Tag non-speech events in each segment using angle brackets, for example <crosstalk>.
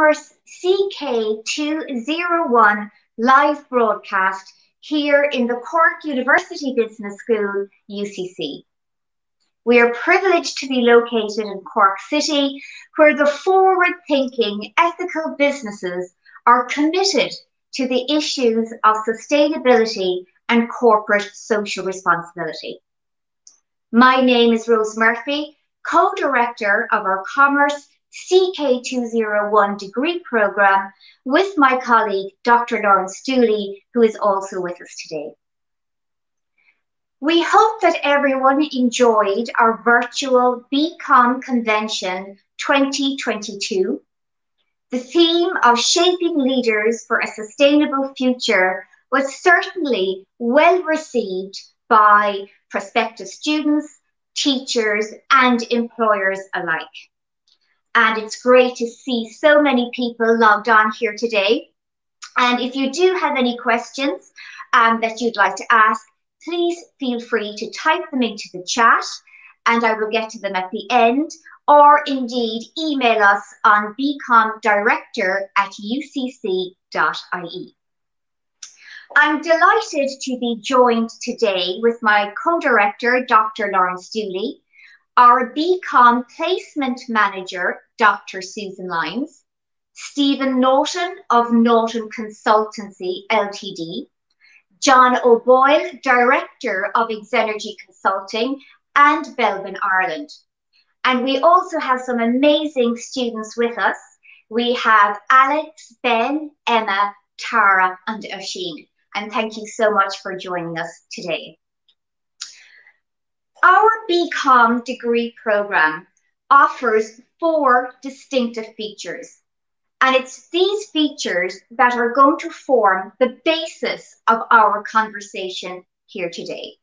Commerce CK201 live broadcast here in the Cork University Business School, UCC. We are privileged to be located in Cork City, where the forward thinking, ethical businesses are committed to the issues of sustainability and corporate social responsibility. My name is Rose Murphy, co director of our Commerce CK201 degree program with my colleague, Dr. Lawrence Dooley, who is also with us today. We hope that everyone enjoyed our virtual BCom convention 2022. The theme of shaping leaders for a sustainable future was certainly well received by prospective students, teachers, and employers alike. And it's great to see so many people logged on here today. And if you do have any questions um, that you'd like to ask, please feel free to type them into the chat and I will get to them at the end, or indeed email us on bcomdirector at ucc.ie. I'm delighted to be joined today with my co-director, Dr. Lawrence Dooley, our BCom placement manager, Dr. Susan Lyons, Stephen Norton of Norton Consultancy Ltd, John O'Boyle, Director of Xenergy Consulting and Belbin Ireland. And we also have some amazing students with us. We have Alex, Ben, Emma, Tara, and Oisin. And thank you so much for joining us today. Our BCom degree program offers four distinctive features and it's these features that are going to form the basis of our conversation here today.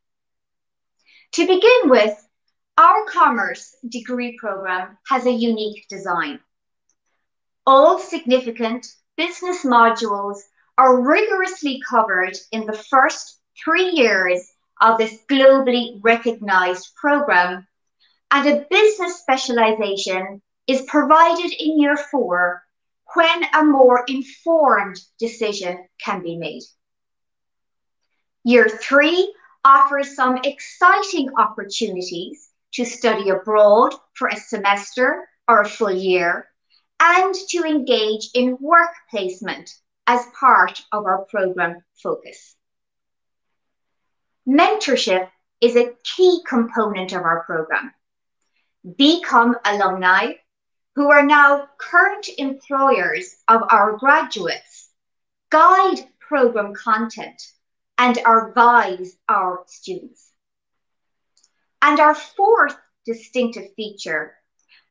To begin with, our commerce degree program has a unique design. All significant business modules are rigorously covered in the first three years of this globally recognized program, and a business specialization is provided in year four when a more informed decision can be made. Year three offers some exciting opportunities to study abroad for a semester or a full year and to engage in work placement as part of our program focus. Mentorship is a key component of our program. BCom alumni who are now current employers of our graduates, guide program content, and advise our students. And our fourth distinctive feature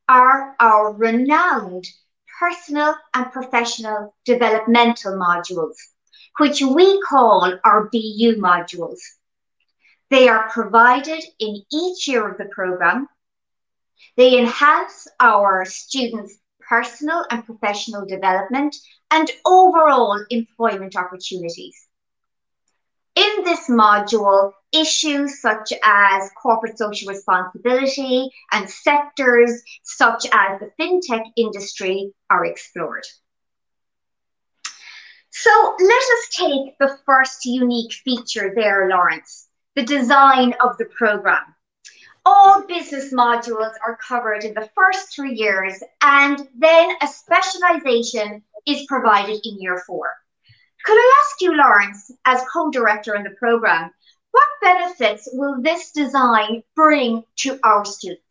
are our renowned personal and professional developmental modules, which we call our BU modules. They are provided in each year of the program they enhance our students' personal and professional development and overall employment opportunities. In this module, issues such as corporate social responsibility and sectors such as the fintech industry are explored. So let us take the first unique feature there, Lawrence, the design of the program all business modules are covered in the first three years, and then a specialization is provided in year four. Could I ask you, Lawrence, as co-director in the program, what benefits will this design bring to our students?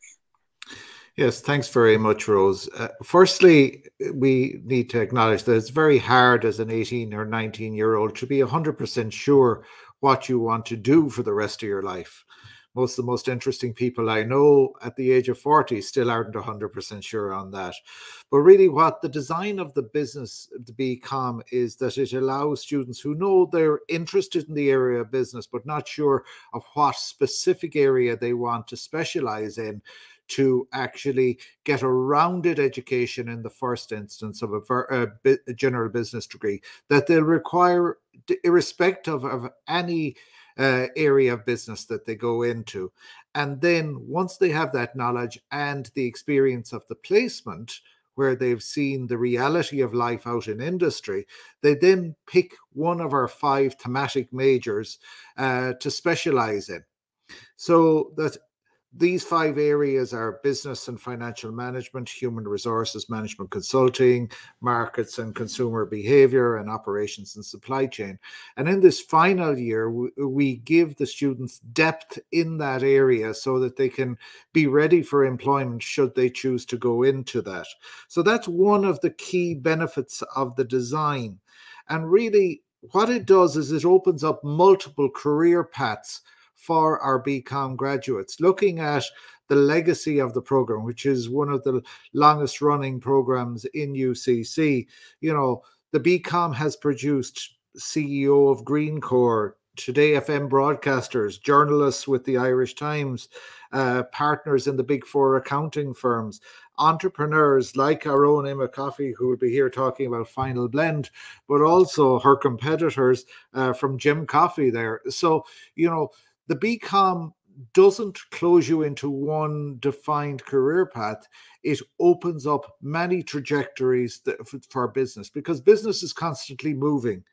Yes, thanks very much, Rose. Uh, firstly, we need to acknowledge that it's very hard as an 18 or 19 year old to be 100% sure what you want to do for the rest of your life most of the most interesting people I know at the age of 40 still aren't 100% sure on that. But really, what the design of the business, the BCom, is that it allows students who know they're interested in the area of business, but not sure of what specific area they want to specialize in to actually get a rounded education in the first instance of a, a, general business degree that they'll require irrespective of any uh, area of business that they go into. And then once they have that knowledge and the experience of the placement, where they've seen the reality of life out in industry, they then pick one of our five thematic majors uh, to specialize in. So that these five areas are business and financial management, human resources management consulting, markets and consumer behavior, and operations and supply chain. And in this final year, we give the students depth in that area so that they can be ready for employment should they choose to go into that. So that's one of the key benefits of the design. And really, what it does is it opens up multiple career paths for our BCom graduates, looking at the legacy of the program, which is one of the longest running programs in UCC. You know, the BCom has produced CEO of Greencore, Today FM broadcasters, journalists with the Irish Times, uh, partners in the big four accounting firms, entrepreneurs like our own Emma Coffey, who will be here talking about Final Blend, but also her competitors uh, from Jim Coffee there. So, you know, the BCom doesn't close you into one defined career path. It opens up many trajectories for business because business is constantly moving.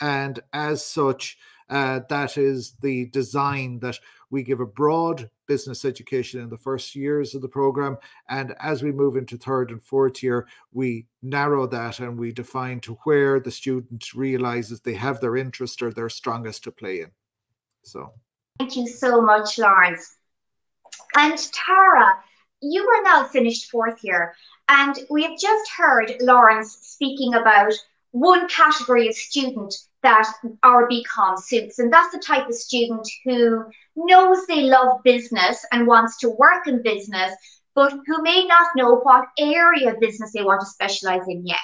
And as such, uh, that is the design that we give a broad business education in the first years of the program. And as we move into third and fourth year, we narrow that and we define to where the student realizes they have their interest or their strongest to play in. So. Thank you so much, Lawrence. And Tara, you are now finished fourth year, and we have just heard Lawrence speaking about one category of student that our BCom suits, and that's the type of student who knows they love business and wants to work in business, but who may not know what area of business they want to specialize in yet.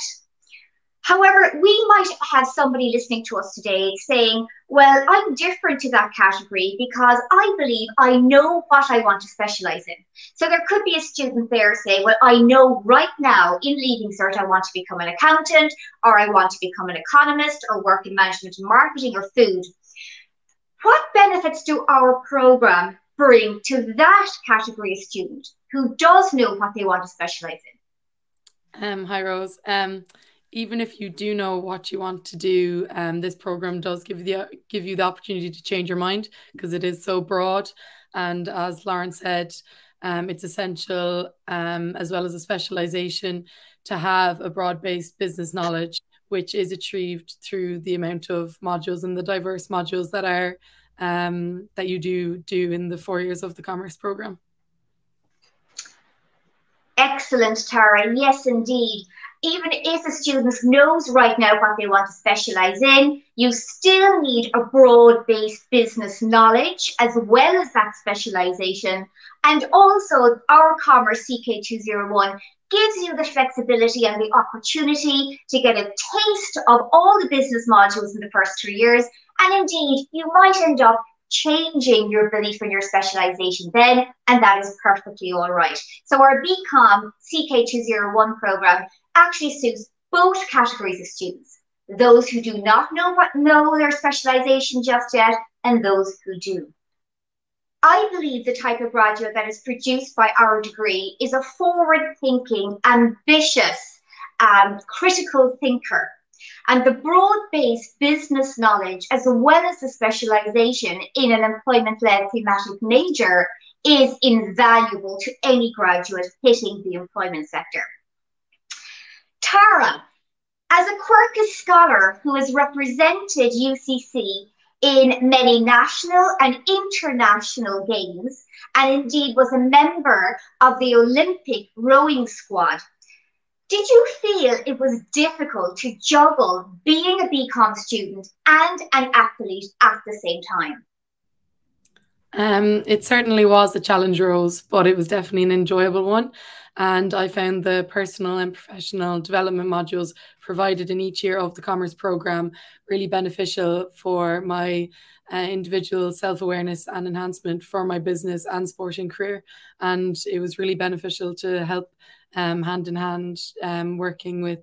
However, we might have somebody listening to us today saying, Well, I'm different to that category because I believe I know what I want to specialize in. So there could be a student there saying, Well, I know right now in Leaving Cert I want to become an accountant, or I want to become an economist, or work in management and marketing or food. What benefits do our program bring to that category of student who does know what they want to specialize in? Um, hi, Rose. Um, even if you do know what you want to do, um, this program does give you the give you the opportunity to change your mind because it is so broad. And as Lawrence said, um, it's essential um, as well as a specialization to have a broad-based business knowledge, which is achieved through the amount of modules and the diverse modules that are um, that you do do in the four years of the commerce program. Excellent, Tara. Yes, indeed even if a student knows right now what they want to specialize in, you still need a broad based business knowledge as well as that specialization. And also, our Commerce CK201 gives you the flexibility and the opportunity to get a taste of all the business modules in the first three years. And indeed, you might end up changing your belief in your specialization then, and that is perfectly all right. So our BCom CK201 program actually suits both categories of students those who do not know what know their specialization just yet and those who do. I believe the type of graduate that is produced by our degree is a forward thinking, ambitious, um, critical thinker. And the broad based business knowledge, as well as the specialization in an employment led thematic major, is invaluable to any graduate hitting the employment sector. Tara, as a Quercus scholar who has represented UCC in many national and international games, and indeed was a member of the Olympic rowing squad, did you feel it was difficult to juggle being a BCom student and an athlete at the same time? Um, it certainly was a challenge, Rose, but it was definitely an enjoyable one. And I found the personal and professional development modules provided in each year of the commerce program really beneficial for my uh, individual self awareness and enhancement for my business and sporting career. And it was really beneficial to help um, hand in hand um, working with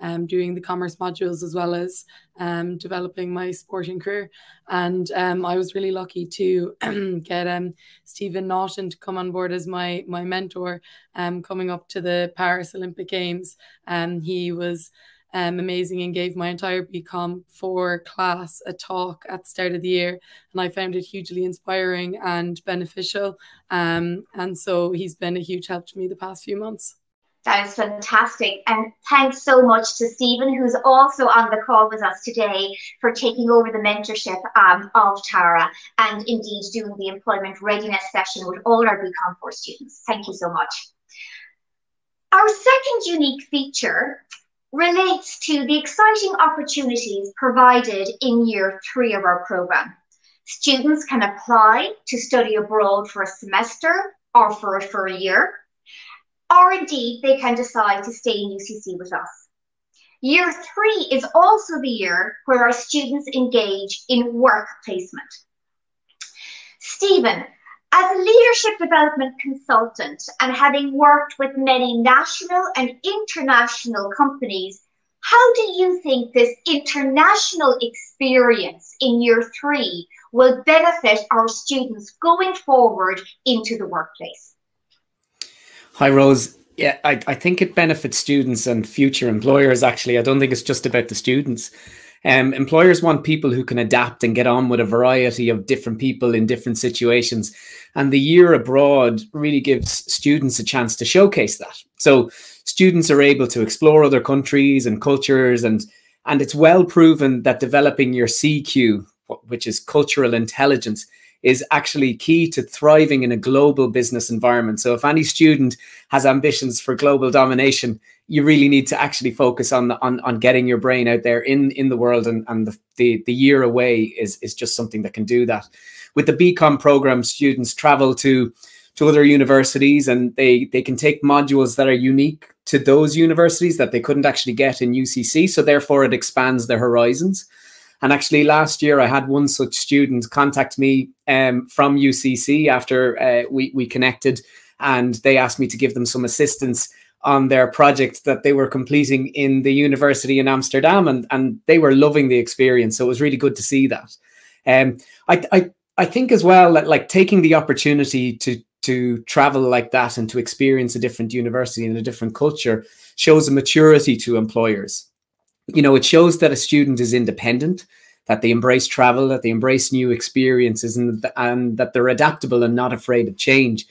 um, doing the commerce modules as well as um, developing my sporting career. And um, I was really lucky to <clears throat> get um, Stephen Norton to come on board as my my mentor um, coming up to the Paris Olympic Games. Um, he was um, amazing and gave my entire BCom four class a talk at the start of the year. And I found it hugely inspiring and beneficial. Um, and so he's been a huge help to me the past few months. That is fantastic. And thanks so much to Stephen, who's also on the call with us today, for taking over the mentorship um, of Tara and indeed doing the employment readiness session with all our BCom 4 students. Thank you so much. Our second unique feature relates to the exciting opportunities provided in year three of our program. Students can apply to study abroad for a semester or for, for a year, or indeed they can decide to stay in UCC with us. Year three is also the year where our students engage in work placement. Stephen, as a leadership development consultant and having worked with many national and international companies, how do you think this international experience in year three will benefit our students going forward into the workplace? Hi, Rose. Yeah, I, I think it benefits students and future employers, actually. I don't think it's just about the students. Um, employers want people who can adapt and get on with a variety of different people in different situations. And the year abroad really gives students a chance to showcase that. So students are able to explore other countries and cultures and and it's well proven that developing your CQ, which is cultural intelligence, is actually key to thriving in a global business environment. So if any student has ambitions for global domination, you really need to actually focus on on on getting your brain out there in in the world and and the the, the year away is is just something that can do that. With the BCom program, students travel to to other universities and they they can take modules that are unique to those universities that they couldn't actually get in UCC. So therefore, it expands their horizons. And actually, last year I had one such student contact me um, from UCC after uh, we we connected, and they asked me to give them some assistance on their project that they were completing in the university in Amsterdam, and and they were loving the experience. So it was really good to see that. Um, I I I think as well that like taking the opportunity to to travel like that and to experience a different university and a different culture shows a maturity to employers. You know, it shows that a student is independent, that they embrace travel, that they embrace new experiences, and, and that they're adaptable and not afraid of change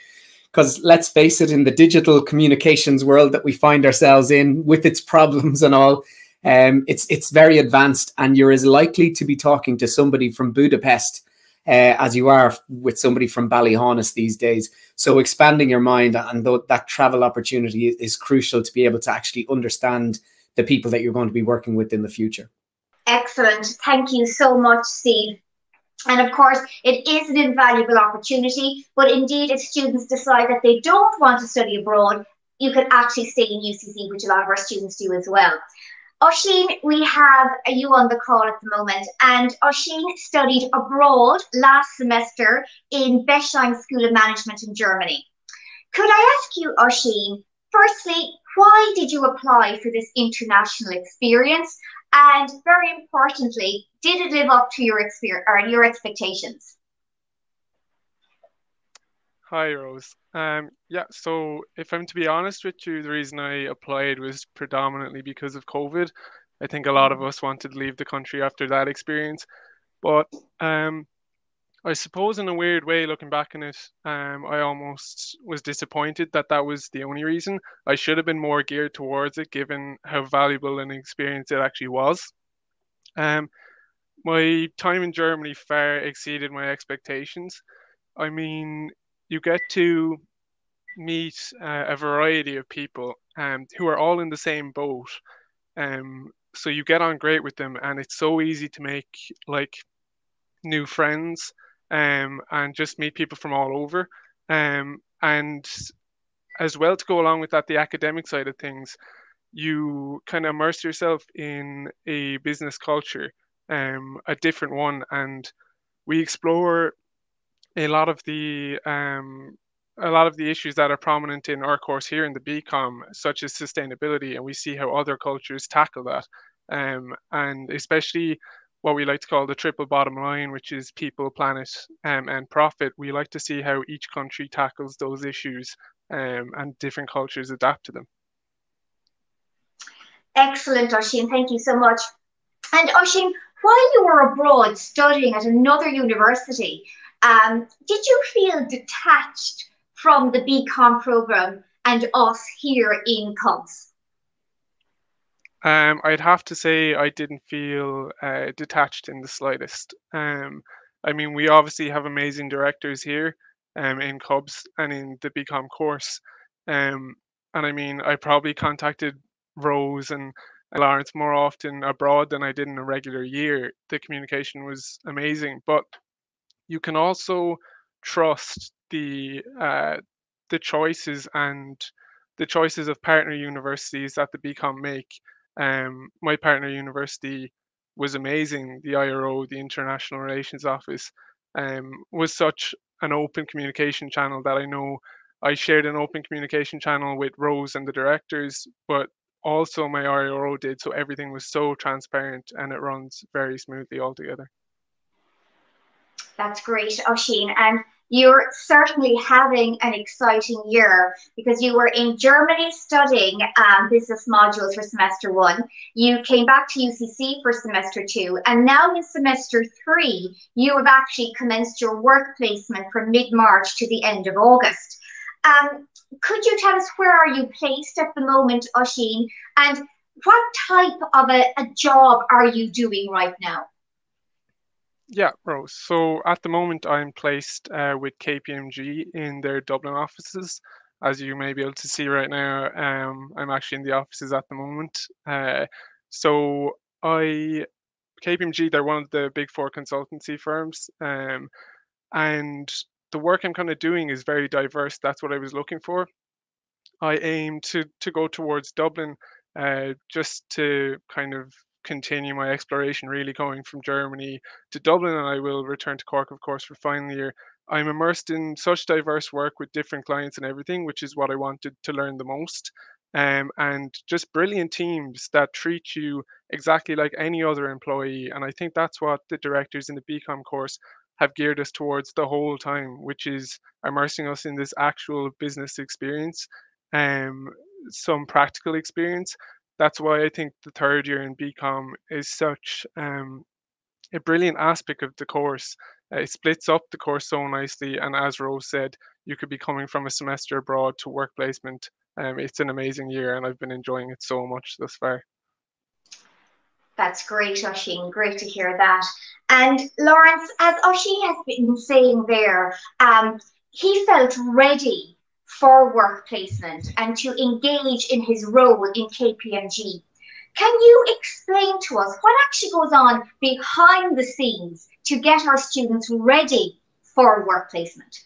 because let's face it, in the digital communications world that we find ourselves in, with its problems and all, um, it's it's very advanced, and you're as likely to be talking to somebody from Budapest uh, as you are with somebody from Ballyhaunis these days. So expanding your mind and th that travel opportunity is crucial to be able to actually understand the people that you're going to be working with in the future. Excellent. Thank you so much, Steve. And of course, it is an invaluable opportunity, but indeed, if students decide that they don't want to study abroad, you can actually stay in UCC, which a lot of our students do as well. Oisin, we have you on the call at the moment, and Oisin studied abroad last semester in Bechstein School of Management in Germany. Could I ask you, Oisin, firstly, why did you apply for this international experience? And very importantly, did it live up to your experience or your expectations? Hi, Rose. Um, yeah, so if I'm to be honest with you, the reason I applied was predominantly because of COVID. I think a lot of us wanted to leave the country after that experience. But um, I suppose, in a weird way, looking back on it, um, I almost was disappointed that that was the only reason. I should have been more geared towards it, given how valuable an experience it actually was. Um, my time in Germany far exceeded my expectations. I mean, you get to meet uh, a variety of people um, who are all in the same boat. Um, so you get on great with them, and it's so easy to make like new friends um, and just meet people from all over. Um, and as well to go along with that, the academic side of things, you kind of immerse yourself in a business culture, um, a different one, and we explore a lot of the um, a lot of the issues that are prominent in our course here in the BCom, such as sustainability, and we see how other cultures tackle that. Um, and especially what we like to call the triple bottom line, which is people, planet, um, and profit. We like to see how each country tackles those issues um, and different cultures adapt to them. Excellent, Oisin. Thank you so much. And Oisin, while you were abroad studying at another university, um, did you feel detached from the BCom program and us here in CUBS? Um, I'd have to say I didn't feel uh, detached in the slightest. Um, I mean, we obviously have amazing directors here um, in CUBS and in the BCom course. Um, and I mean, I probably contacted Rose and Lawrence more often abroad than I did in a regular year. The communication was amazing, but you can also trust the uh, the choices and the choices of partner universities that the BCom make. Um, my partner university was amazing. The IRO, the International Relations Office, um, was such an open communication channel that I know I shared an open communication channel with Rose and the directors, but also my IRO did. So everything was so transparent and it runs very smoothly altogether. That's great, Oisín. And you're certainly having an exciting year because you were in Germany studying um, business modules for semester one. You came back to UCC for semester two, and now in semester three, you have actually commenced your work placement from mid March to the end of August. Um, could you tell us where are you placed at the moment, Oisín, and what type of a, a job are you doing right now? Yeah, Rose. So at the moment, I'm placed uh, with KPMG in their Dublin offices. As you may be able to see right now, um, I'm actually in the offices at the moment. Uh, so I, KPMG, they're one of the big four consultancy firms, um, and the work I'm kind of doing is very diverse. That's what I was looking for. I aim to to go towards Dublin, uh, just to kind of continue my exploration, really going from Germany to Dublin, and I will return to Cork, of course, for final year. I'm immersed in such diverse work with different clients and everything, which is what I wanted to learn the most. Um, and just brilliant teams that treat you exactly like any other employee. And I think that's what the directors in the BCom course have geared us towards the whole time, which is immersing us in this actual business experience, um, some practical experience, that's why I think the third year in BCom is such um, a brilliant aspect of the course. Uh, it splits up the course so nicely, and as Rose said, you could be coming from a semester abroad to work placement. Um, it's an amazing year, and I've been enjoying it so much thus far. That's great, Oisin. Great to hear that. And Lawrence, as Oisin has been saying there, um, he felt ready for work placement and to engage in his role in KPMG. Can you explain to us what actually goes on behind the scenes to get our students ready for work placement?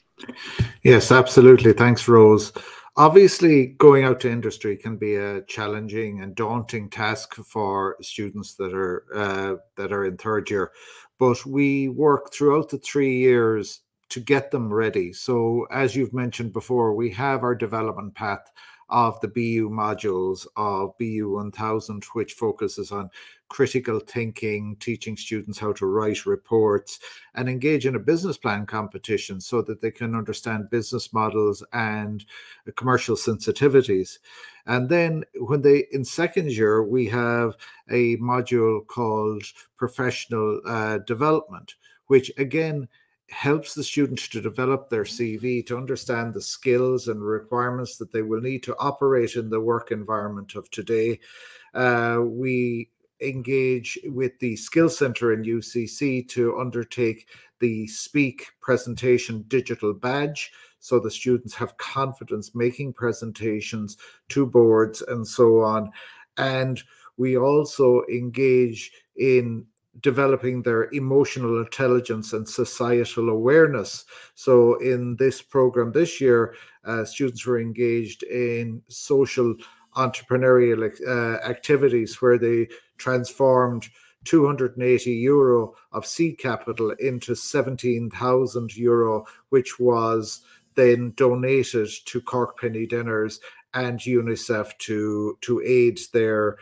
Yes, absolutely. Thanks, Rose. Obviously, going out to industry can be a challenging and daunting task for students that are uh, that are in third year, but we work throughout the three years to get them ready. So, as you've mentioned before, we have our development path of the BU modules of BU 1000, which focuses on critical thinking, teaching students how to write reports, and engage in a business plan competition so that they can understand business models and commercial sensitivities. And then when they in second year, we have a module called professional uh, development, which again helps the student to develop their CV, to understand the skills and requirements that they will need to operate in the work environment of today. Uh, we engage with the Skill Center in UCC to undertake the Speak Presentation Digital Badge so the students have confidence making presentations to boards and so on. And we also engage in developing their emotional intelligence and societal awareness. So, in this program this year, uh, students were engaged in social entrepreneurial uh, activities where they transformed 280 euro of seed capital into 17,000 euro, which was then donated to Cork Penny Dinners and UNICEF to to aid their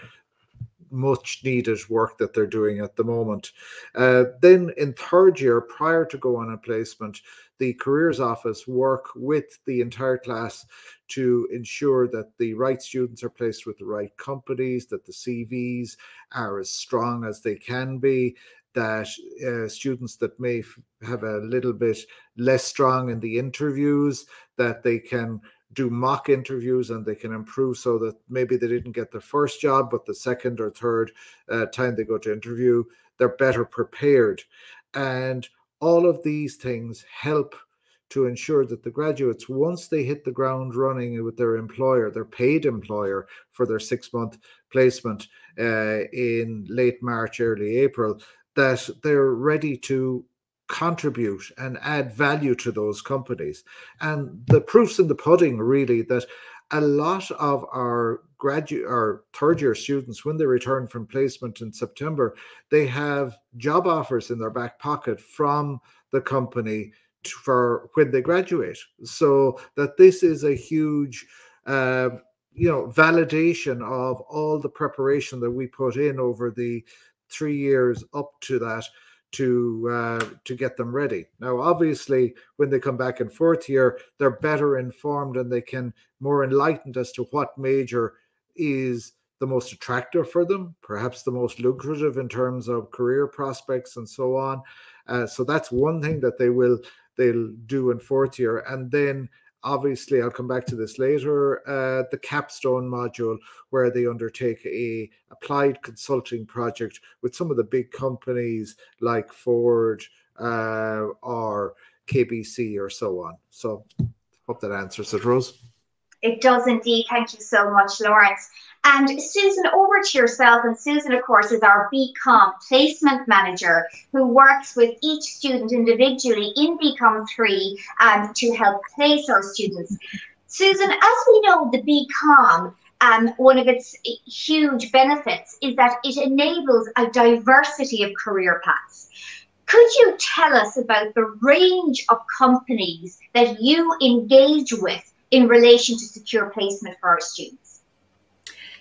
much needed work that they're doing at the moment. Uh, then in third year, prior to go on a placement, the careers office work with the entire class to ensure that the right students are placed with the right companies, that the CVs are as strong as they can be, that uh, students that may have a little bit less strong in the interviews, that they can do mock interviews and they can improve so that maybe they didn't get their first job, but the second or third uh, time they go to interview, they're better prepared. And all of these things help to ensure that the graduates, once they hit the ground running with their employer, their paid employer for their six month placement uh, in late March, early April, that they're ready to contribute and add value to those companies. And the proof's in the pudding, really, that a lot of our graduate or third year students, when they return from placement in September, they have job offers in their back pocket from the company for when they graduate. So that this is a huge, uh, you know, validation of all the preparation that we put in over the three years up to that to uh, to get them ready. Now, obviously, when they come back in fourth year, they're better informed and they can more enlightened as to what major is the most attractive for them, perhaps the most lucrative in terms of career prospects and so on. Uh, so that's one thing that they will they'll do in fourth year, and then obviously i'll come back to this later uh, the capstone module where they undertake a applied consulting project with some of the big companies like ford uh, or kbc or so on. So hope that answers it rose. It does indeed. Thank you so much lawrence and Susan, over to yourself. And Susan, of course, is our BCom placement manager who works with each student individually in BCom 3 um, to help place our students. Susan, as we know, the BCom, um, one of its huge benefits is that it enables a diversity of career paths. Could you tell us about the range of companies that you engage with in relation to secure placement for our students?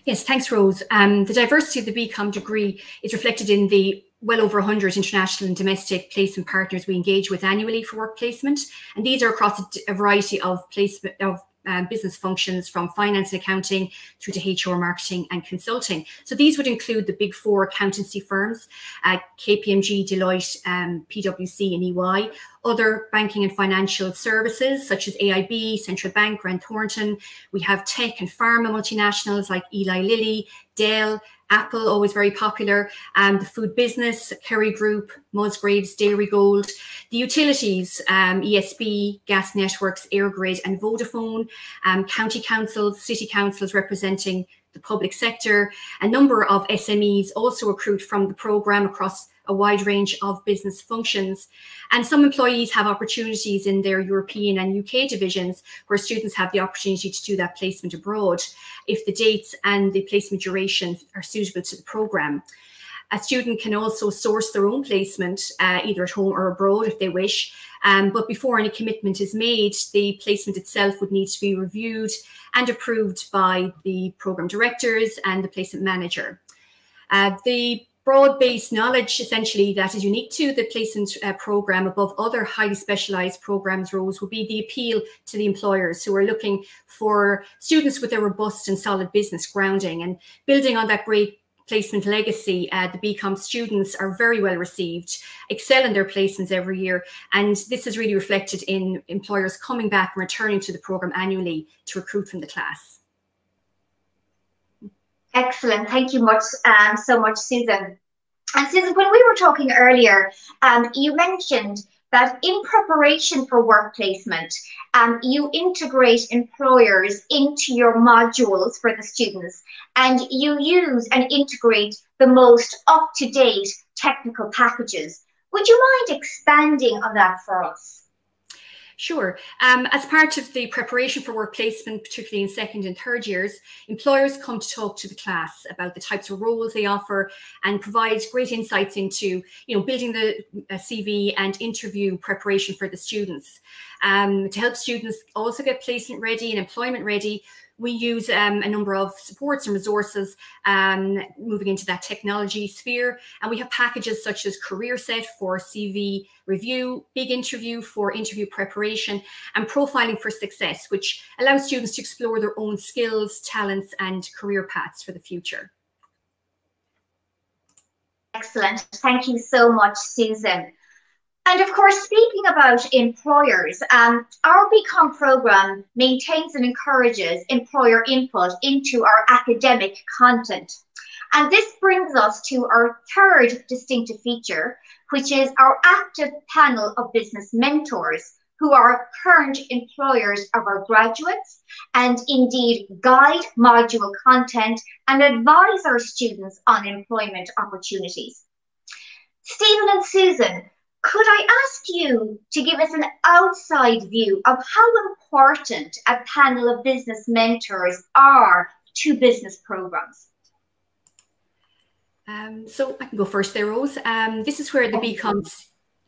Yes, thanks, Rose. Um, the diversity of the BCom degree is reflected in the well over 100 international and domestic placement partners we engage with annually for work placement. And these are across a, variety of placement of um, business functions from finance and accounting through to HR, marketing, and consulting. So these would include the big four accountancy firms, uh, KPMG, Deloitte, um, PwC, and EY, other banking and financial services such as AIB, Central Bank, Grant Thornton. We have tech and pharma multinationals like Eli Lilly, Dell, Apple, always very popular, um, the food business, Kerry Group, Musgraves, Dairygold, the utilities, um, ESB, Gas Networks, EirGrid, and Vodafone, um, county councils, city councils representing the public sector. A number of SMEs also recruit from the programme across a wide range of business functions. And some employees have opportunities in their European and UK divisions where students have the opportunity to do that placement abroad if the dates and the placement duration are suitable to the programme. A student can also source their own placement, uh, either at home or abroad if they wish. Um, but before any commitment is made, the placement itself would need to be reviewed and approved by the programme directors and the placement manager. Uh, the broad-based knowledge essentially that is unique to the placement uh, program above other highly specialized programs roles will be the appeal to the employers who are looking for students with a robust and solid business grounding. And building on that great placement legacy uh, the BCom students are very well received excel in their placements every year. And this is really reflected in employers coming back and returning to the program annually to recruit from the class Excellent. Thank you much um, so much, Susan. And Susan, when we were talking earlier, um, you mentioned that in preparation for work placement, um, you integrate employers into your modules for the students and you use and integrate the most up-to-date technical packages. Would you mind expanding on that for us? Sure. Um, as part of the preparation for work placement, particularly in second and third years, employers come to talk to the class about the types of roles they offer and provide great insights into, you know, building the uh, CV and interview preparation for the students. Um, to help students also get placement ready and employment ready, we use um, a number of supports and resources um, moving into that technology sphere. And we have packages such as CareerSet for CV review, Big Interview for interview preparation, and Profiling for Success, which allows students to explore their own skills, talents, and career paths for the future. Excellent. Thank you so much, Susan. And of course, speaking about employers, um, our BCom program maintains and encourages employer input into our academic content. And this brings us to our third distinctive feature, which is our active panel of business mentors who are current employers of our graduates and indeed guide module content and advise our students on employment opportunities. Stephen and Susan, could I ask you to give us an outside view of how important a panel of business mentors are to business programs? Um, so I can go first there, Rose. Um, this is where the BCom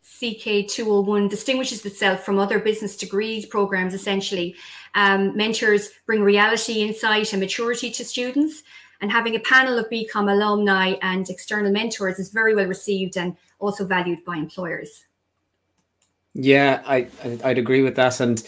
CK201 distinguishes itself from other business degrees programs, essentially. Um, mentors bring reality, insight, and maturity to students. And having a panel of BCom alumni and external mentors is very well received and also valued by employers. Yeah, I, I'd agree with that. And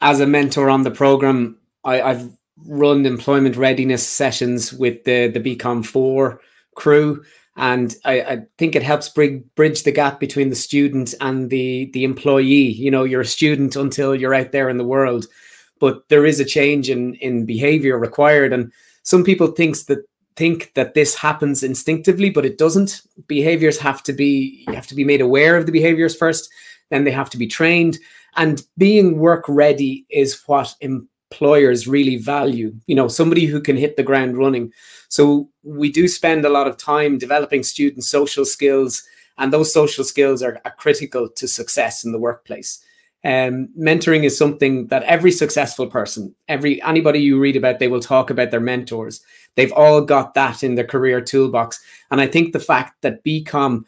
as a mentor on the program, I, I've run employment readiness sessions with the, the BCom 4 crew. And I, I, think it helps bring, bridge the gap between the student and the, the employee. You know, you're a student until you're out there in the world, but there is a change in, in behavior required. And some people thinks that think that this happens instinctively, but it doesn't. Behaviors have to be you have to be made aware of the behaviors first, then they have to be trained. And being work ready is what employers really value. You know, somebody who can hit the ground running. So we do spend a lot of time developing students' social skills, and those social skills are, are critical to success in the workplace. Um, mentoring is something that every successful person, every anybody you read about, they will talk about their mentors. They've all got that in their career toolbox. And I think the fact that BCom,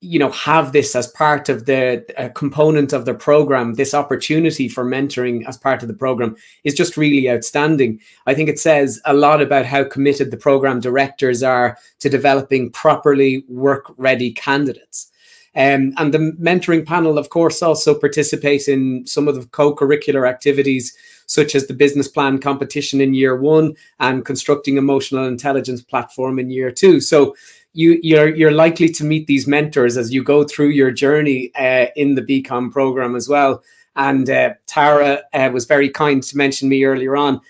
you know, have this as part of the component of their program, this opportunity for mentoring as part of the program is just really outstanding. I think it says a lot about how committed the program directors are to developing properly work ready candidates. Um, and the mentoring panel, of course, also participates in some of the co-curricular activities, such as the business plan competition in year one and constructing emotional intelligence platform in year two. So you, you're you're likely to meet these mentors as you go through your journey uh, in the BCom program as well. And uh, Tara uh, was very kind to mention me earlier on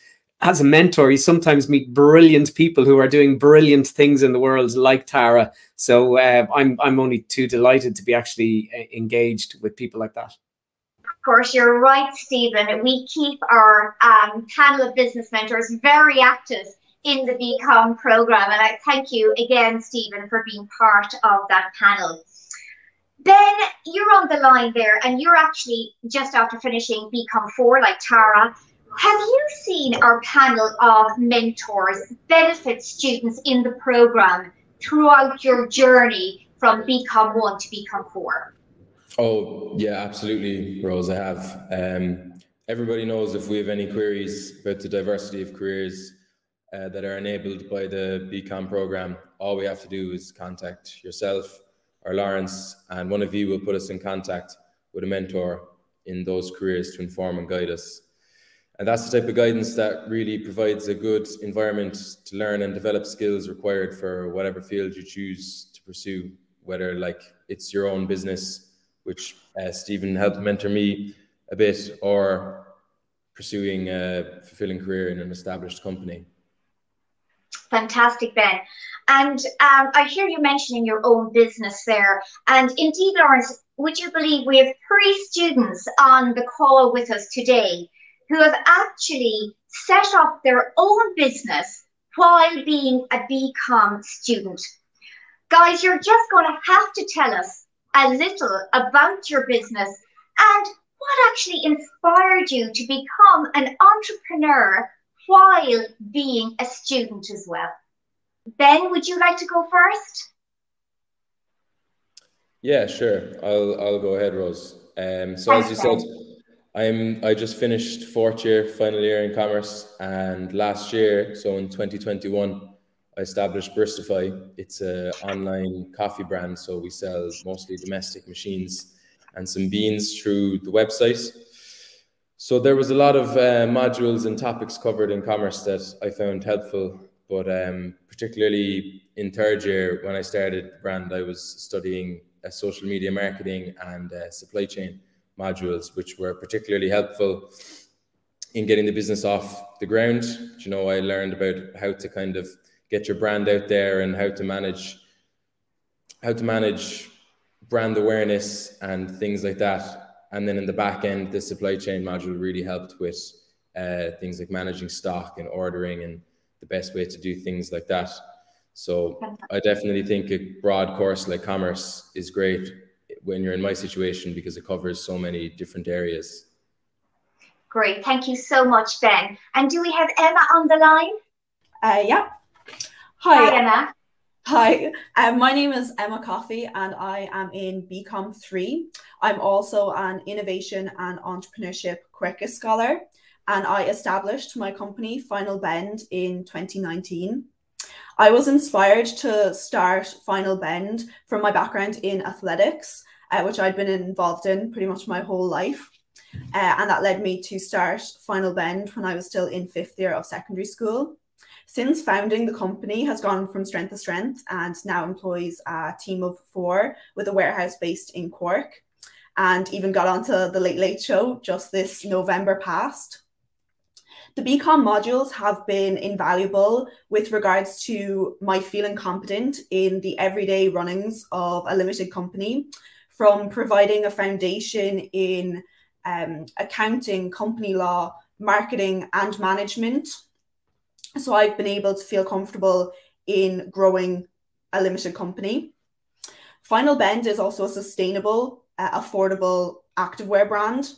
as a mentor, you sometimes meet brilliant people who are doing brilliant things in the world, like Tara. So uh, I'm I'm only too delighted to be actually uh, engaged with people like that. Of course, you're right, Stephen. We keep our um, panel of business mentors very active in the BCom program, and I thank you again, Stephen, for being part of that panel. Ben, you're on the line there, and you're actually just after finishing BCom 4, like Tara. Have you seen our panel of mentors benefit students in the program throughout your journey from BCom 1 to BCom 4? Oh, yeah, absolutely, Rose. I have. Um, everybody knows if we have any queries about the diversity of careers uh, that are enabled by the BCom program, all we have to do is contact yourself or Lawrence, and one of you will put us in contact with a mentor in those careers to inform and guide us and that's the type of guidance that really provides a good environment to learn and develop skills required for whatever field you choose to pursue, whether like it's your own business, which uh, Stephen helped mentor me a bit, or pursuing a fulfilling career in an established company. Fantastic, Ben. And um, I hear you mentioning your own business there. And indeed, Lawrence, would you believe we have three students on the call with us today who have actually set up their own business while being a BCom student. Guys, you're just going to have to tell us a little about your business and what actually inspired you to become an entrepreneur while being a student as well? Ben, would you like to go first? Yeah, sure. I'll I'll go ahead, Rose. Um, so Thanks, as you ben. said, I'm I just finished fourth year, final year in commerce, and last year, so in 2021, I established Burstify. It's an online coffee brand, so we sell mostly domestic machines and some beans through the website. So there was a lot of uh, modules and topics covered in commerce that I found helpful, but um, particularly in third year when I started the brand, I was studying uh, social media marketing and uh, supply chain modules, which were particularly helpful in getting the business off the ground. You know, I learned about how to kind of get your brand out there and how to manage how to manage brand awareness and things like that. And then in the back end, the supply chain module really helped with uh, things like managing stock and ordering and the best way to do things like that. So I definitely think a broad course like commerce is great when you're in my situation because it covers so many different areas. Great, thank you so much, Ben. And do we have Emma on the line? Uh, yeah. Hi. Hi, Emma. Hi, um, my name is Emma Coffey and I am in BCom 3. I'm also an innovation and entrepreneurship Quercus scholar and I established my company Final Bend in 2019. I was inspired to start Final Bend from my background in athletics, uh, which I'd been involved in pretty much my whole life. Uh, and that led me to start Final Bend when I was still in fifth year of secondary school. Since founding, the company has gone from strength to strength and now employs a team of four with a warehouse based in Cork and even got onto the Late Late Show just this November past. The BCom modules have been invaluable with regards to my feeling competent in the everyday runnings of a limited company, from providing a foundation in um, accounting, company law, marketing, and management so I've been able to feel comfortable in growing a limited company. Final Bend is also a sustainable, uh, affordable activewear brand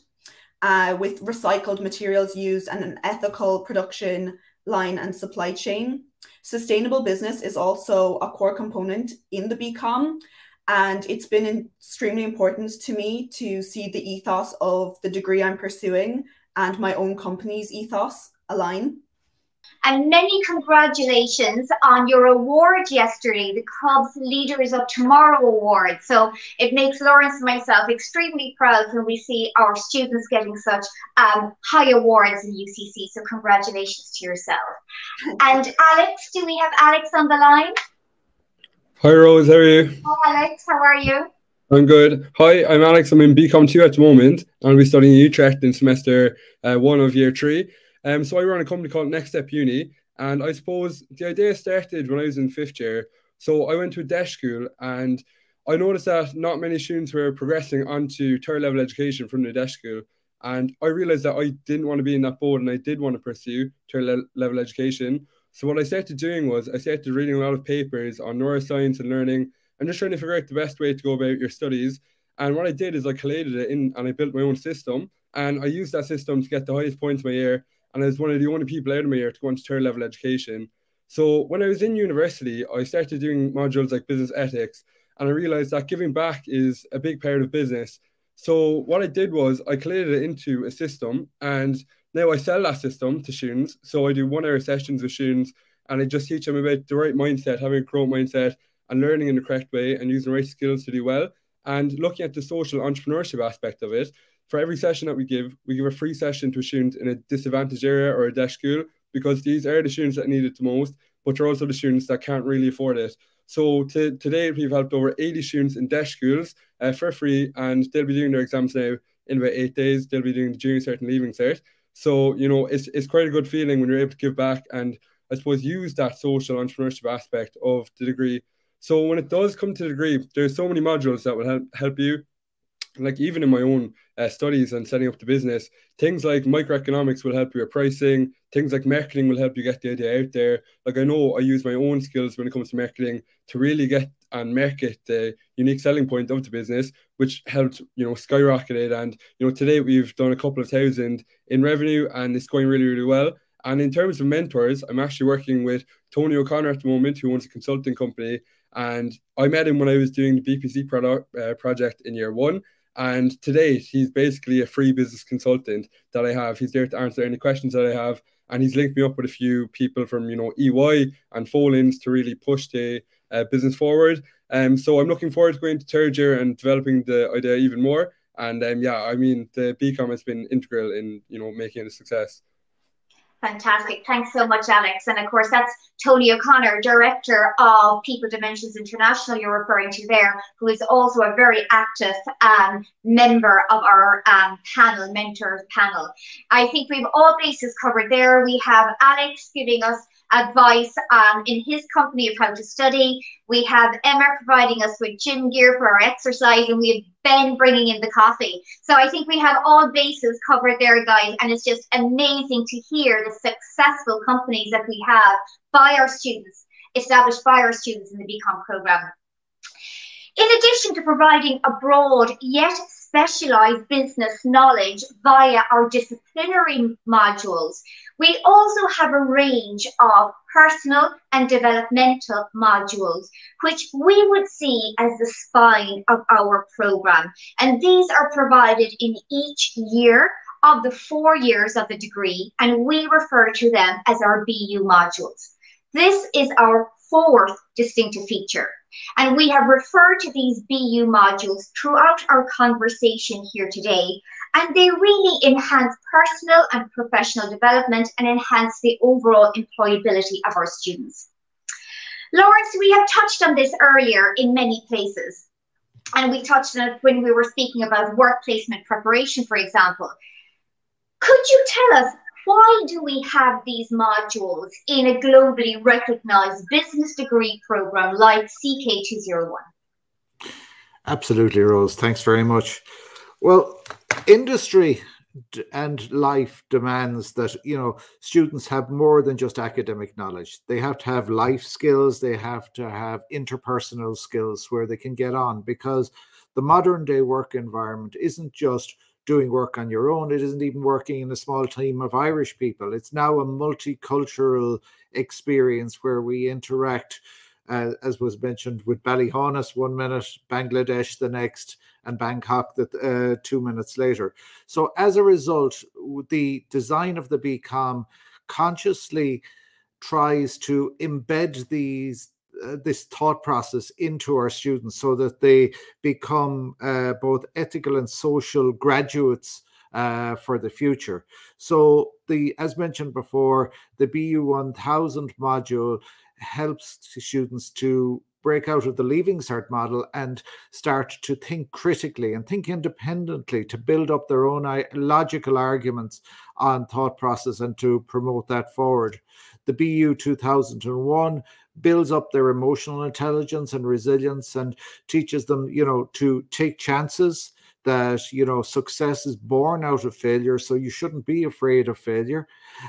uh, with recycled materials used and an ethical production line and supply chain. Sustainable business is also a core component in the BCom, and it's been extremely important to me to see the ethos of the degree I'm pursuing and my own company's ethos align. And many congratulations on your award yesterday, the CUBS Leaders of Tomorrow Award. So it makes Lawrence and myself extremely proud when we see our students getting such um, high awards in UCC. So congratulations to yourself. And Alex, do we have Alex on the line? Hi Rose, how are you? Hi Alex, how are you? I'm good. Hi, I'm Alex. I'm in BCom 2 at the moment. I'll be studying Utrecht in semester uh, one of year three. Um, so I run a company called Next Step Uni, and I suppose the idea started when I was in fifth year. So I went to a DEIS school, and I noticed that not many students were progressing onto third level education from the DEIS school. And I realized that I didn't want to be in that boat and I did want to pursue third le level education. So what I started doing was I started reading a lot of papers on neuroscience and learning and just trying to figure out the best way to go about your studies. And what I did is I collated it in and I built my own system. And I used that system to get the highest points my year and I was one of the only people out of my year to go into third level education. So when I was in university, I started doing modules like business ethics, and I realized that giving back is a big part of business. So what I did was I collated it into a system, and now I sell that system to students. So I do one hour sessions with students, and I just teach them about the right mindset, having a growth mindset, and learning in the correct way, and using the right skills to do well, and looking at the social entrepreneurship aspect of it for every session that we give, we give a free session to a student in a disadvantaged area or a DEIS school because these are the students that need it the most, but they're also the students that can't really afford it. So to, today we've helped over 80 students in DEIS schools uh, for free, and they'll be doing their exams now in about eight days. They'll be doing the junior cert and leaving cert. So you know it's it's quite a good feeling when you're able to give back and I suppose use that social entrepreneurship aspect of the degree. So when it does come to the degree, there's so many modules that will help help you like even in my own uh, studies and setting up the business, things like microeconomics will help you with pricing. Things like marketing will help you get the idea out there. Like I know I use my own skills when it comes to marketing to really get and market the unique selling point of the business, which helped you know skyrocket it. And you know today we've done a couple of thousand in revenue, and it's going really really well. And in terms of mentors, I'm actually working with Tony O'Connor at the moment, who owns a consulting company. And I met him when I was doing the BPC product uh, project in year one. And today he's basically a free business consultant that I have. He's there to answer any questions that I have. And he's linked me up with a few people from, you know, EY and Folins to really push the uh, business forward. Um, so I'm looking forward to going to third year and developing the idea even more. And um, yeah, I mean, the BCom has been integral in, you know, making it a success. Fantastic. Thanks so much, Alex. And of course, that's Tony O'Connor, Director of People Dimensions International, you're referring to there, who is also a very active um, member of our um, panel, mentor panel. I think we've all bases covered there. We have Alex giving us advice um, in his company of how to study. We have Emma providing us with gym gear for our exercise, and we have Ben bringing in the coffee. So I think we have all bases covered there, guys, and it's just amazing to hear the successful companies that we have by our students, established by our students in the BCom program. In addition to providing a broad yet specialized business knowledge via our disciplinary modules, we also have a range of personal and developmental modules, which we would see as the spine of our program. And these are provided in each year of the four years of the degree, and we refer to them as our BU modules. This is our fourth distinctive feature. And we have referred to these BU modules throughout our conversation here today, and they really enhance personal and professional development and enhance the overall employability of our students. Lawrence, we have touched on this earlier in many places, and we touched on it when we were speaking about work placement preparation, for example. Could you tell us why do we have these modules in a globally recognized business degree program like CK201? Absolutely, Rose. Thanks very much. Well, industry and life demands that you know students have more than just academic knowledge they have to have life skills they have to have interpersonal skills where they can get on because the modern day work environment isn't just doing work on your own. It isn't even working in a small team of Irish people. It's now a multicultural experience where we interact, uh, as was mentioned, with Ballyhaunis one minute, Bangladesh the next, and Bangkok the uh, two minutes later. So as a result, the design of the BCom consciously tries to embed these uh, this thought process into our students so that they become uh, both ethical and social graduates uh, for the future. So the, as mentioned before, the BU 1000 module helps students to break out of the leaving cert model and start to think critically and think independently to build up their own logical arguments on thought process and to promote that forward. The BU 2001 builds up their emotional intelligence and resilience and teaches them, you know, to take chances that you know success is born out of failure so you shouldn't be afraid of failure.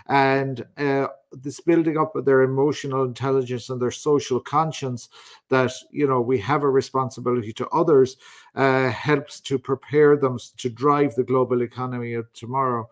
And uh, this building up of their emotional intelligence and their social conscience that you know we have a responsibility to others uh, helps to prepare them to drive the global economy of tomorrow.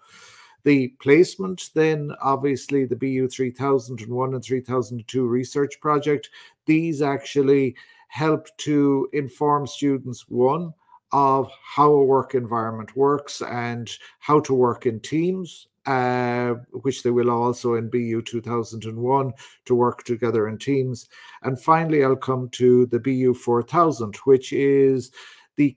The placement, then obviously the BU 3001 and 3002 research project, these actually help to inform students, one, of how a work environment works and how to work in teams, uh, which they will also in BU 2001 to work together in teams. And finally, I'll come to the BU 4000, which is the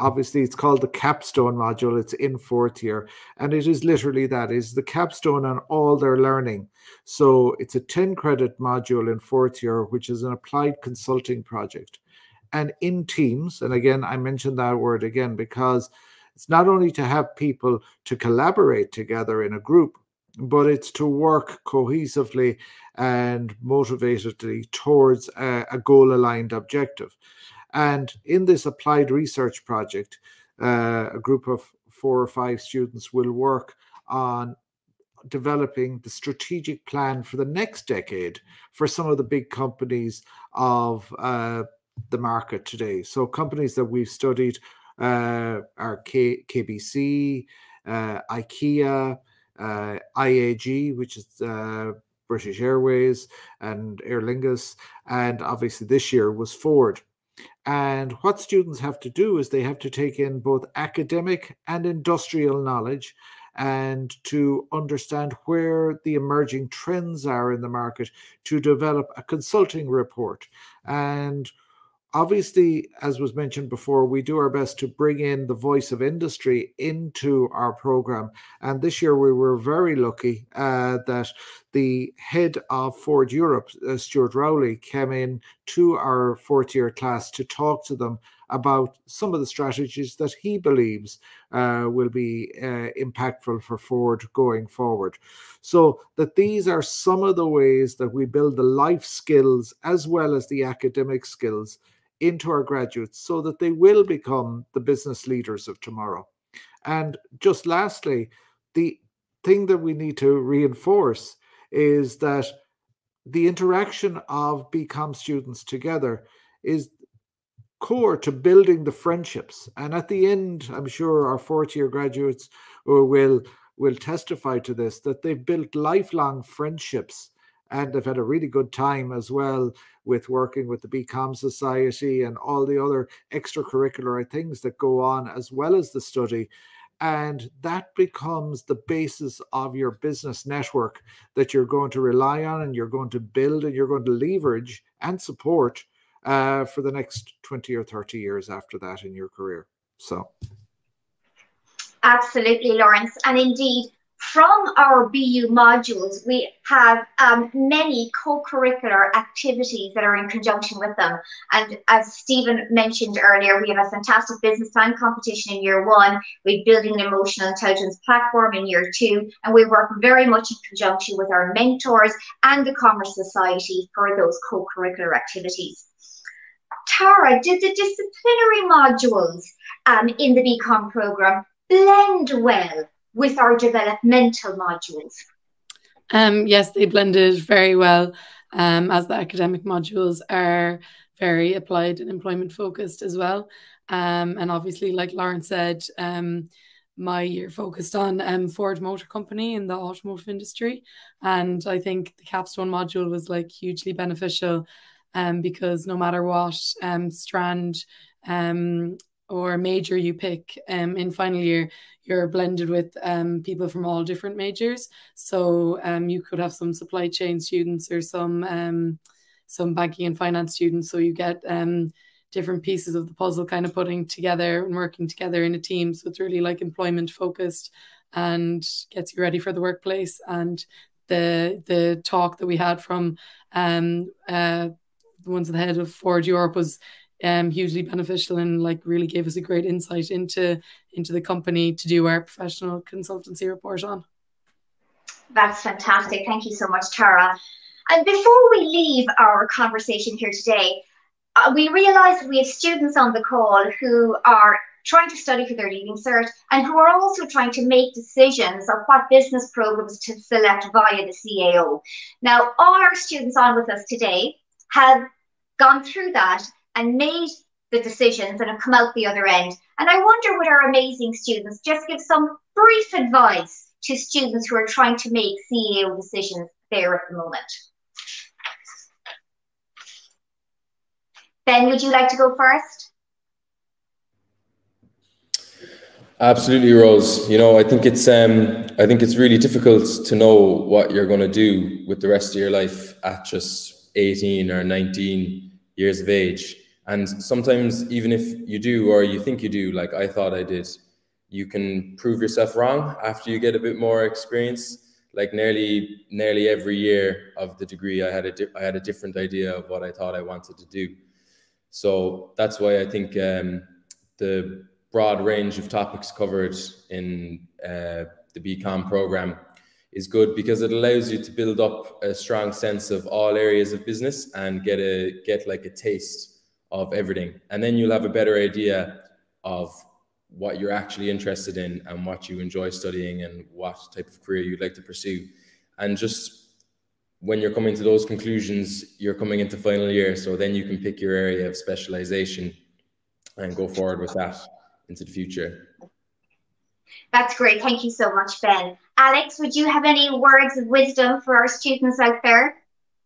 obviously it's called the capstone module. It's in fourth year and it is literally that is the capstone on all their learning. So it's a 10 credit module in fourth year which is an applied consulting project and in teams and again i mentioned that word again because it's not only to have people to collaborate together in a group but it's to work cohesively and motivatedly towards a, a goal aligned objective. And in this applied research project, uh, a group of four or five students will work on developing the strategic plan for the next decade for some of the big companies of uh, the market today. So companies that we've studied uh, are K- KBC, uh, IKEA, uh, IAG, which is uh, British Airways, and Aer Lingus, and obviously this year was Ford. And what students have to do is they have to take in both academic and industrial knowledge and to understand where the emerging trends are in the market to develop a consulting report. And obviously, as was mentioned before, we do our best to bring in the voice of industry into our program. And this year, we were very lucky uh, that the head of Ford Europe, uh, Stuart Rowley, came in to our fourth year class to talk to them about some of the strategies that he believes uh, will be uh, impactful for Ford going forward. So, that these are some of the ways that we build the life skills as well as the academic skills into our graduates so that they will become the business leaders of tomorrow. And just lastly, the thing that we need to reinforce is that the interaction of BCom students together is core to building the friendships. And at the end, I'm sure our fourth year graduates will will testify to this that they've built lifelong friendships and they've had a really good time as well with working with the BCom Society and all the other extracurricular things that go on as well as the study. And that becomes the basis of your business network that you're going to rely on and you're going to build and you're going to leverage and support uh, for the next 20 or 30 years after that in your career. So. Absolutely, Lawrence. And indeed, from our BU modules, we have um, many co-curricular activities that are in conjunction with them. And as Stephen mentioned earlier, we have a fantastic business plan competition in year one. We're building an emotional intelligence platform in year two, and we work very much in conjunction with our mentors and the Commerce Society for those co-curricular activities. Tara, did the disciplinary modules um, in the BCom program blend well with our developmental modules? Um, yes, they blended very well um, as the academic modules are very applied and employment focused as well. Um, and obviously, like Lauren said, um, my year focused on um, Ford Motor Company in the automotive industry. And I think the capstone module was like hugely beneficial um, because no matter what strand um, or major you pick um, in final year, you're blended with um, people from all different majors. So um, you could have some supply chain students or some um, some banking and finance students. So you get um, different pieces of the puzzle kind of putting together and working together in a team. So it's really like employment focused and gets you ready for the workplace. And the the talk that we had from um, uh, the ones at the head of Ford Europe was um, hugely beneficial and like really gave us a great insight into into the company to do our professional consultancy report on. That's fantastic. Thank you so much, Tara. And before we leave our conversation here today, uh, we realize we have students on the call who are trying to study for their leaving cert and who are also trying to make decisions of what business programs to select via the CAO. Now, all our students on with us today have gone through that and made the decisions and have come out the other end. And I wonder would our amazing students just give some brief advice to students who are trying to make CAO decisions there at the moment. Ben, would you like to go first? Absolutely, Rose. You know, I think it's um, I think it's really difficult to know what you're going to do with the rest of your life at just 18 or 19 years of age. And sometimes, even if you do or you think you do, like I thought I did, you can prove yourself wrong after you get a bit more experience. Like nearly nearly every year of the degree, I had a I had a different idea of what I thought I wanted to do. So that's why I think um, the broad range of topics covered in uh, the BCom program is good because it allows you to build up a strong sense of all areas of business and get a get like a taste of everything. And then you'll have a better idea of what you're actually interested in and what you enjoy studying and what type of career you'd like to pursue. And just when you're coming to those conclusions, you're coming into final year. So then you can pick your area of specialization and go forward with that into the future. That's great. Thank you so much, Ben. Alex, would you have any words of wisdom for our students out there?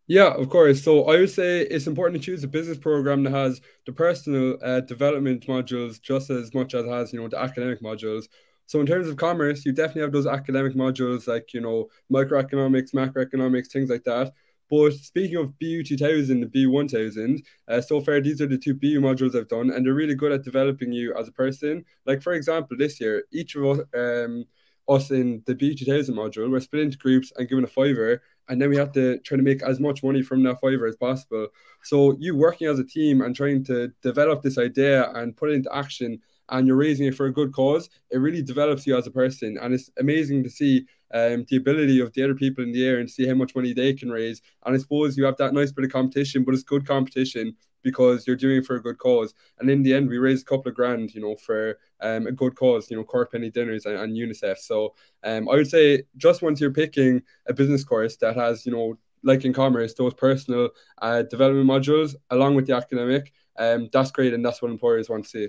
Yeah, of course. So I would say it's important to choose a business program that has the personal uh, development modules just as much as has, you know, the academic modules. So in terms of commerce, you definitely have those academic modules like, you know, microeconomics, macroeconomics, things like that. But speaking of BU 2000 and BU 1000, uh, so far these are the two BU modules I've done, and they're really good at developing you as a person. Like, for example, this year, each of us, um, us in the BU 2000 module, we're split into groups and given a fiver, and then we have to try to make as much money from that fiver as possible. So, you working as a team and trying to develop this idea and put it into action and you're raising it for a good cause, it really develops you as a person. And it's amazing to see um, the ability of the other people in the air and see how much money they can raise. And I suppose you have that nice bit of competition, but it's good competition because you're doing it for a good cause. And in the end, we raised a couple of grand, you know, for um, a good cause, you know, Cork Penny Dinners and, and UNICEF. So um, I would say just once you're picking a business course that has, you know, like in commerce, those personal uh, development modules along with the academic, um, that's great. And that's what employers want to see.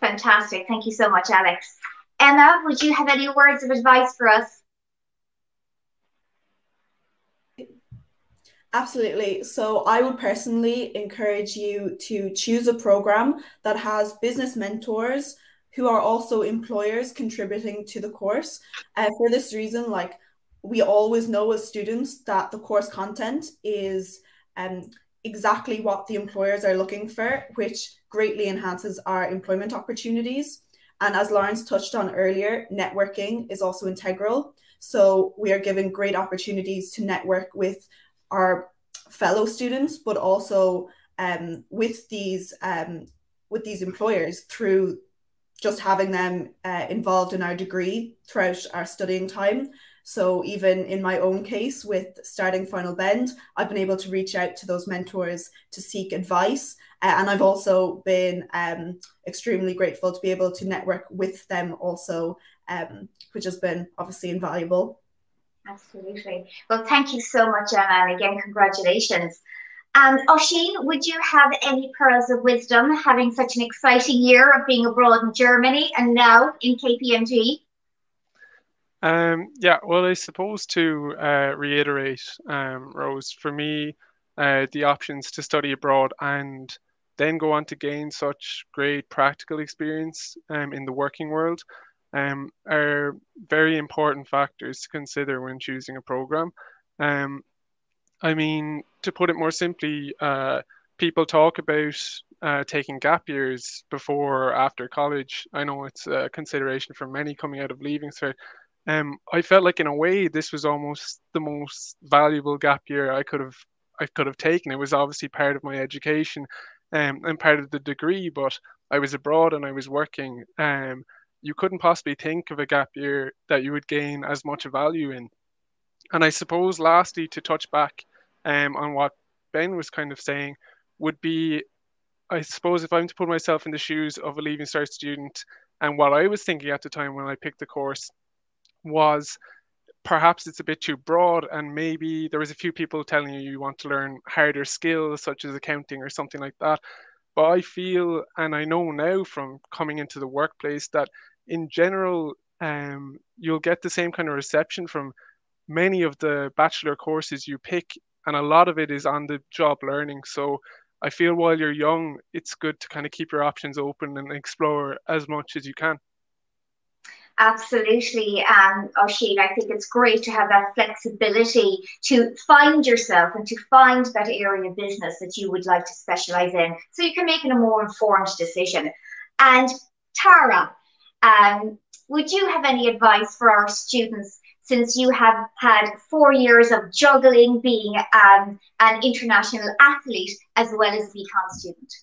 Fantastic. Thank you so much, Alex. Emma, would you have any words of advice for us? Absolutely. So I would personally encourage you to choose a program that has business mentors who are also employers contributing to the course. Uh, for this reason, like we always know as students that the course content is um, exactly what the employers are looking for, which greatly enhances our employment opportunities. And as Lawrence touched on earlier, networking is also integral. So we are given great opportunities to network with our fellow students, but also um, with these um, with these employers through just having them uh, involved in our degree throughout our studying time. So even in my own case with starting Final Bend, I've been able to reach out to those mentors to seek advice. Uh, and I've also been um, extremely grateful to be able to network with them also, um, which has been obviously invaluable. Absolutely. Well, thank you so much, Emma. And again, congratulations. And um, Oisín, would you have any pearls of wisdom having such an exciting year of being abroad in Germany and now in KPMG? Um, yeah, well, I suppose to uh, reiterate, um, Rose, for me, uh, the options to study abroad and then go on to gain such great practical experience um, in the working world um, are very important factors to consider when choosing a program. Um, I mean, to put it more simply, uh, people talk about uh, taking gap years before or after college. I know it's a consideration for many coming out of leaving cert um, I felt like in a way this was almost the most valuable gap year I could have I could have taken. It was obviously part of my education um, and part of the degree, but I was abroad and I was working. Um, you couldn't possibly think of a gap year that you would gain as much value in. And I suppose, lastly, to touch back um, on what Ben was kind of saying, would be I suppose if I'm to put myself in the shoes of a Leaving Cert student and what I was thinking at the time when I picked the course, was perhaps it's a bit too broad and maybe there was a few people telling you you want to learn harder skills such as accounting or something like that but i feel and i know now from coming into the workplace that in general um, you'll get the same kind of reception from many of the bachelor courses you pick and a lot of it is on the job learning so i feel while you're young it's good to kind of keep your options open and explore as much as you can Absolutely, um. I think it's great to have that flexibility to find yourself and to find that area of business that you would like to specialize in so you can make a more informed decision. And Tara, um, would you have any advice for our students since you have had four years of juggling being um, an international athlete as well as a BCom student?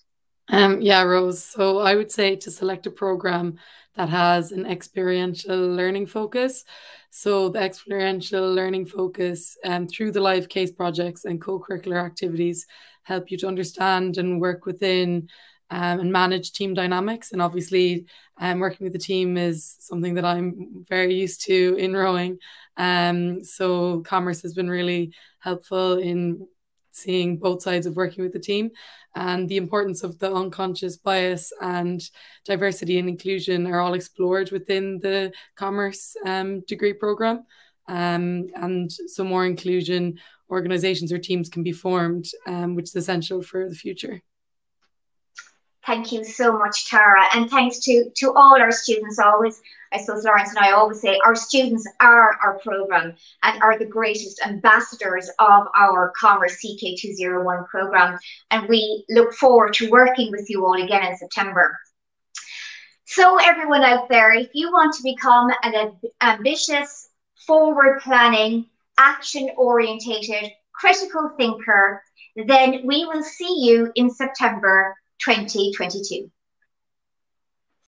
Um, yeah, Rose. So I would say to select a program that has an experiential learning focus. So the experiential learning focus um, through the live case projects and co-curricular activities help you to understand and work within um, and manage team dynamics. And obviously, um, working with the team is something that I'm very used to in rowing. Um, so commerce has been really helpful in seeing both sides of working with the team and the importance of the unconscious bias and diversity and inclusion are all explored within the commerce um, degree program um, and so more inclusion organizations or teams can be formed um, which is essential for the future Thank you so much, Tara. And thanks to, to all our students always. I suppose Lawrence and I always say our students are our program and are the greatest ambassadors of our Commerce CK201 program. And we look forward to working with you all again in September. So everyone out there, if you want to become an ambitious, forward planning, action orientated, critical thinker, then we will see you in September 2022.